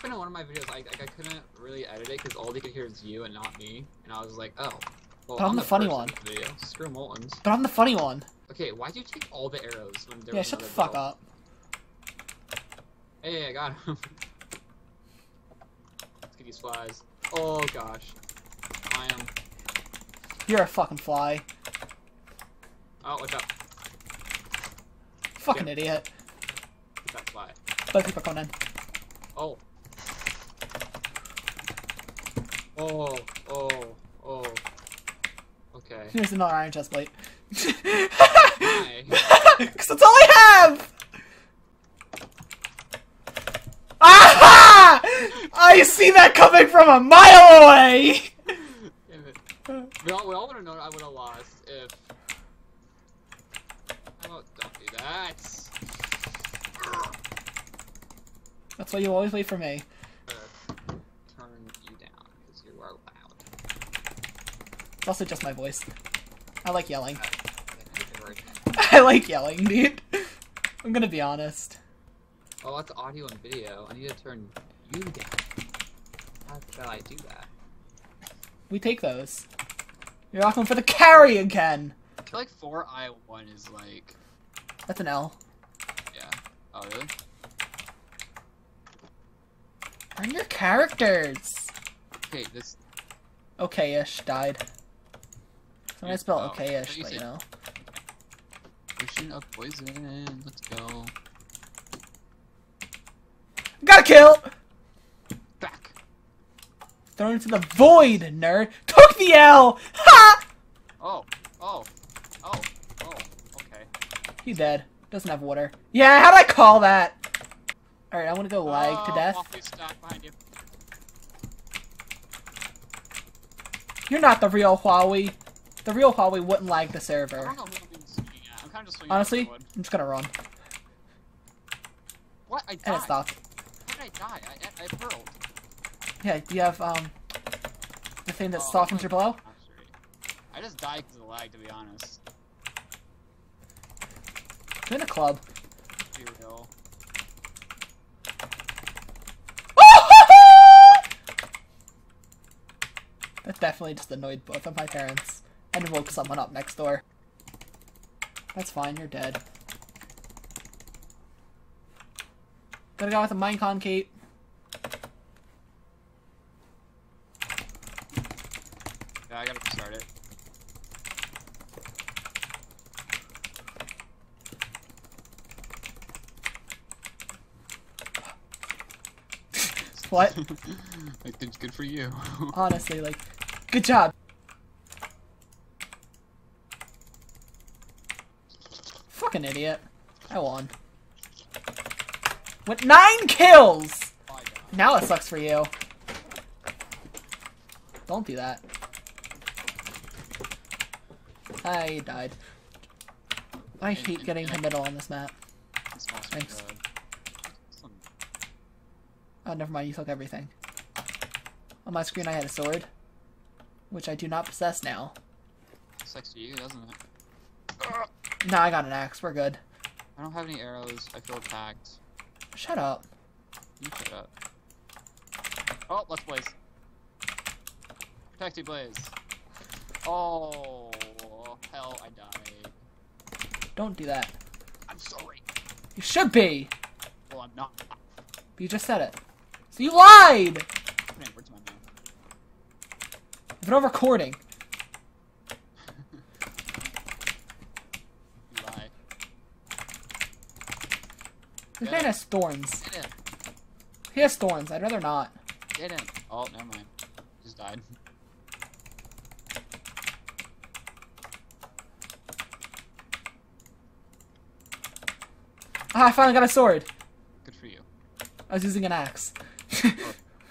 happened in one of my videos. I, like, I couldn't really edit it because all they could hear is you and not me. And I was like, oh. Well, But I'm the funny one. the Video. Screw Molten's. But I'm the funny one. Okay, why'd you take all the arrows when there Yeah, was shut the fuck girl? up. Hey, I got him. Let's get these flies. Oh gosh. I am. You're a fucking fly. Oh, watch out. Fucking idiot. Get that fly. Both people are coming in. Oh. Oh, oh, oh. Okay. Here's another iron chest plate. Because that's all I have! Ah! I see that coming from a mile away! We all, we all would have known I would have lost if. About don't do that? That's why you always wait for me. Uh, turn you down because you are loud. It's also just my voice. I like yelling. I like yelling, dude. I'm gonna be honest. Oh, that's audio and video. I need to turn you down. How shall I do that? We take those. You're welcome for the carry again! I feel like 4 I 1 is like. That's an L. Yeah. Oh, really? Earn your characters! Okay, this. Okay-ish died. So when I spell Oh, okay-ish, you but you know. Potion of poison. Let's go. Got a kill! Back. Thrown into the void, nerd! Took the L! Ha! Oh. Oh. Oh. Oh. Okay. He dead. Doesn't have water. Yeah, how'd I call that? Alright, I wanna go uh, lag to Oh, death. Waffle stack behind you. You're not the real Huawei. The real Huawei wouldn't lag the server. don't know who I'm being swinging at. I'm kind of just Honestly. I'm just gonna run. What? I died. And it stopped. How did I die? I, I, I hurled. Yeah, do you have, um, the thing that Oh, softens your blow? I just died because of the lag, to be honest. Join the club. Be real. That definitely just annoyed both of my parents. And woke someone up next door. That's fine, you're dead. Gotta go with a Minecon cape. Yeah, I gotta start it. What? I think it's good for you. Honestly, like, good job. Fucking idiot. I won. With nine kills! Now it sucks for you. Don't do that. I died. I hate getting to middle on this map. Thanks. Oh, never mind, you took everything. On my screen I had a sword. Which I do not possess now. Sucks for you, doesn't it? No, I got an axe, we're good. I don't have any arrows. I feel attacked. Shut up. You shut up. Oh, let's blaze. Protect you, blaze. Oh, hell, I died. Don't do that. I'm sorry. You should be! Well, I'm not. But you just said it. So you lied! Put in words my mouth. You're not recording. You lie. This man has thorns. Get him. He has thorns, I'd rather not. Get him. Oh, never mind. Just died. Ah, I finally got a sword! Good for you. I was using an axe.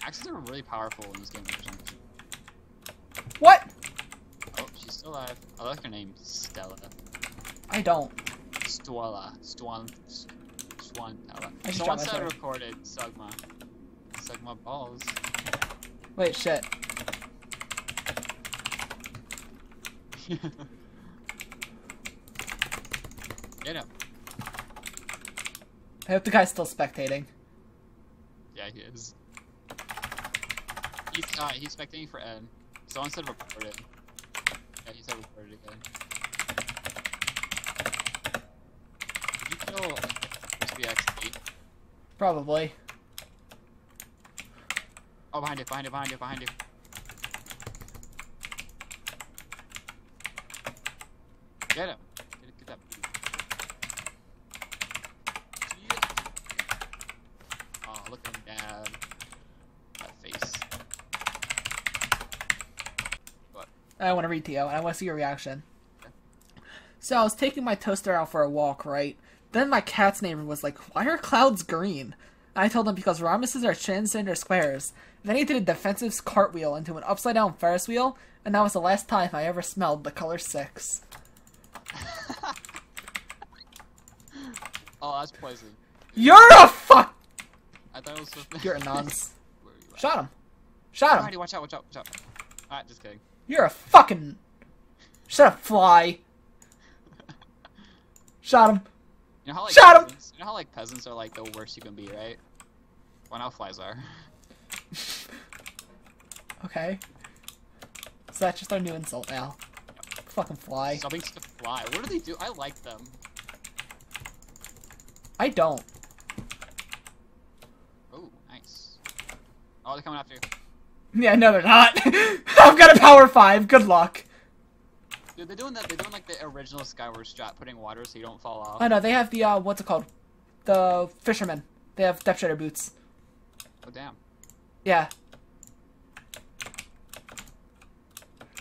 Axes are really powerful in this game what? Oh, she's still alive. I like her name, Stella. I don't. Stwan. Swantella. I just Someone said recorded Sugma. Sugma balls. Wait, shit. Get him. I hope the guy's still spectating. Yeah, he is. He's, uh, he's spectating for N. Someone said reported. Yeah, he said reported again. Did you kill XBX8? Probably. Oh, behind you, behind you, behind you, behind you. Get him. Get, him, get that booty. Jeez. Oh, looking bad. That face. I want to read to you, and I want to see your reaction. So I was taking my toaster out for a walk, right? Then my cat's neighbor was like, "Why are clouds green?" And I told him because rhombuses are transgender squares. Then he did a defensive cartwheel into an upside down Ferris wheel, and that was the last time I ever smelled the color six. oh, that's poison. You're a fuck. I thought it was to You're a nonce. you Shot him. Shot him. You, watch out, watch out, watch out. Alright, just kidding. You're a fucking. Shut up, fly. Shot him. You know how like peasants, you know how like peasants are like the worst you can be, right? Well, now flies are. Okay. So that's just our new insult now. Fucking fly. Something's to fly. What do they do? I like them. I don't. Oh, nice. Oh, they're coming after you. Yeah, no, they're not. I've got a power five. Good luck. Dude, they're doing that. They're doing like the original Skywars strat, putting water so you don't fall off. I know they have the uh, what's it called? The fishermen. They have depth strider boots. Oh damn! Yeah.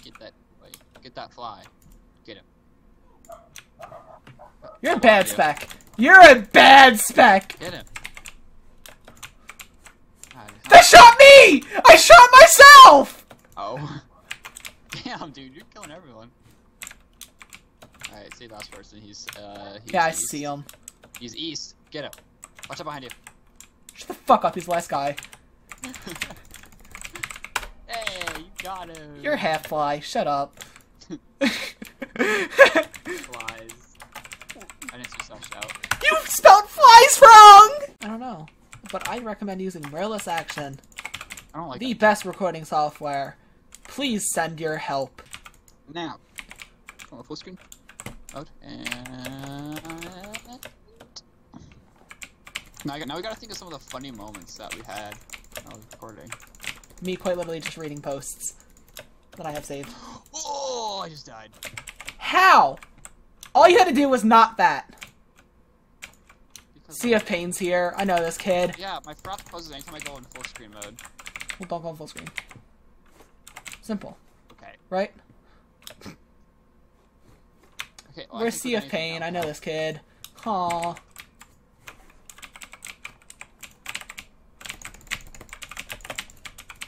Get that. Wait, get that fly. Get him. You're a bad spec. You're a bad spec. Get him. They shot me. I shot myself. Oh. Damn, dude, you're killing everyone. Alright, see last person. He's uh. He's Yeah, I east. see him. He's east. Get him. Watch out behind you. Shut the fuck up. He's the last guy. Hey, you got him. You're half fly. Shut up. flies. I didn't see such out. You spelled flies wrong! I don't know. But I recommend using Mirillis Action, I don't like the best recording software. Please send your help. Now. Oh, full screen. Mode. And. Now, I got, now we gotta think of some of the funny moments that we had while recording. Me quite literally just reading posts that I have saved. Oh, I just died. How? All you had to do was not that. Because Sea of Pain's here. I know this kid. Yeah, my frost closes anytime I go in full screen mode. Well, don't go full screen. Simple, Okay. right? Okay. well, We're Sea of Pain. I know this kid. Aw.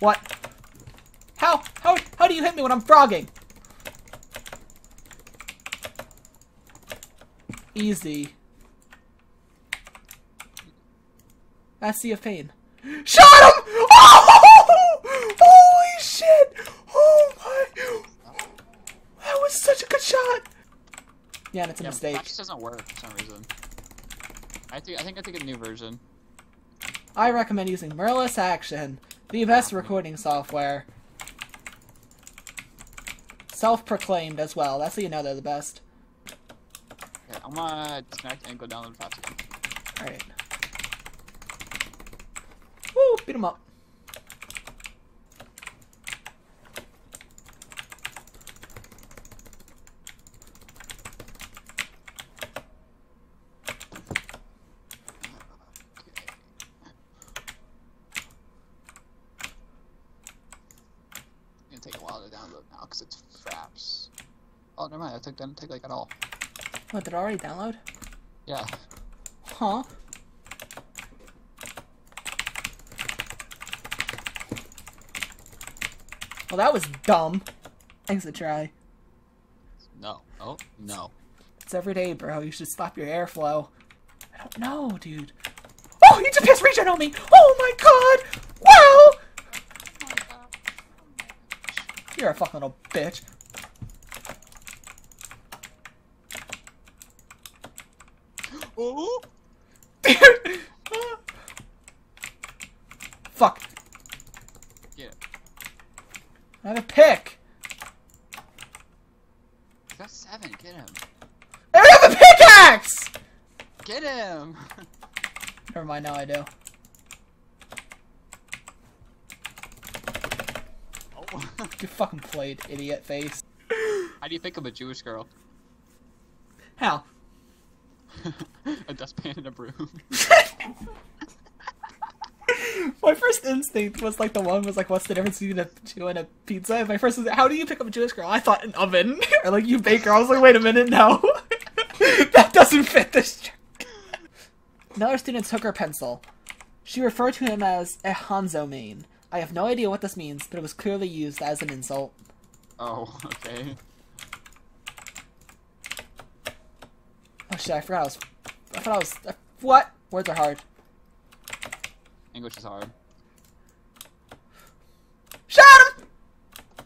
What? How? How? How do you hit me when I'm frogging? Easy. That's Sea of Pain. Shot him! Oh! Holy shit! Oh my! That was such a good shot. Yeah, and it's a Yeah, mistake. That just doesn't work for some reason. I think I think I think a new version. I recommend using Mirillis Action, the best recording software. Self-proclaimed as well. That's how you know they're the best. Okay, I'm gonna disconnect and go download Fraps again. Alright. Woo! Beat him up. It's gonna take a while to download now because it's fraps. Oh, never mind. That took didn't take like at all. What, did it already download? Yeah. Huh? Well, that was dumb. Thanks a try. No. Oh no. It's every day, bro. You should stop your airflow. I don't know, dude. Oh, you just pissed regen on me! Oh my god! Wow! You're a fucking little bitch. Oh. Fuck. Get it. I have a pick. He's got seven. Get him. I have a pickaxe! Get him. Never mind, now I do. oh. You fucking played, idiot face. How do you pick up a Jewish girl? How? a dustpan and a broom. My first instinct was like the one was like, what's the difference between a Jew and a pizza? And my first was, how do you pick up a Jewish girl? I thought an oven. or like, you bake her. I was like, wait a minute, no. that doesn't fit this joke. Another student took her pencil. She referred to him as a Hanzo main. I have no idea what this means, but it was clearly used as an insult. oh, okay. Oh shit, I forgot I was. I thought I was. Uh, what? Words are hard. English is hard. Shot him!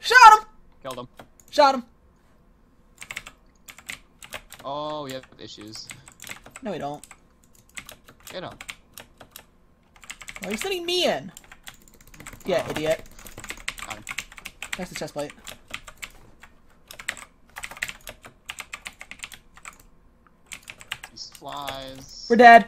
Shot him! Killed him. Shot him! Oh, we have issues. No, we don't. Get him. Why are you sending me in? Yeah, idiot. Got him. Next to chest plate. Flies. We're dead.